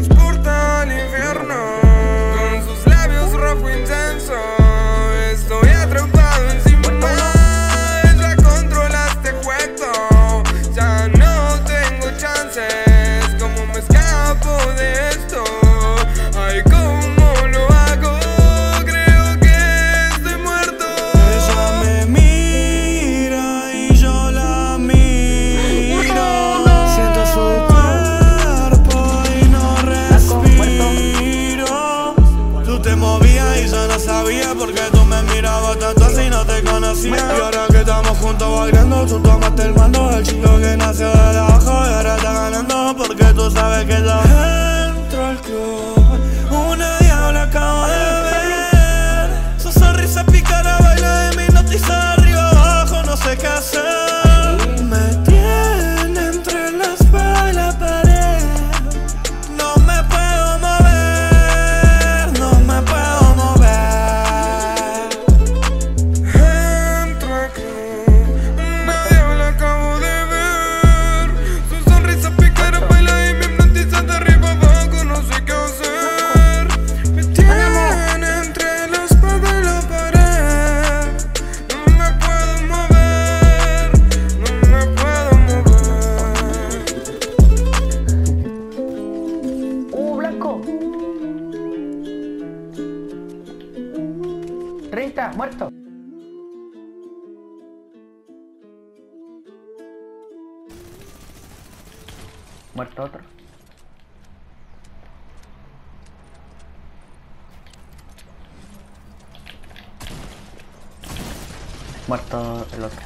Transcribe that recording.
transporta. no sabía por qué tú me mirabas tanto así no te conocía. Y ahora que estamos juntos bailando, tú tomaste el mando del chico 30 muertos. Muerto otro. Muerto el otro.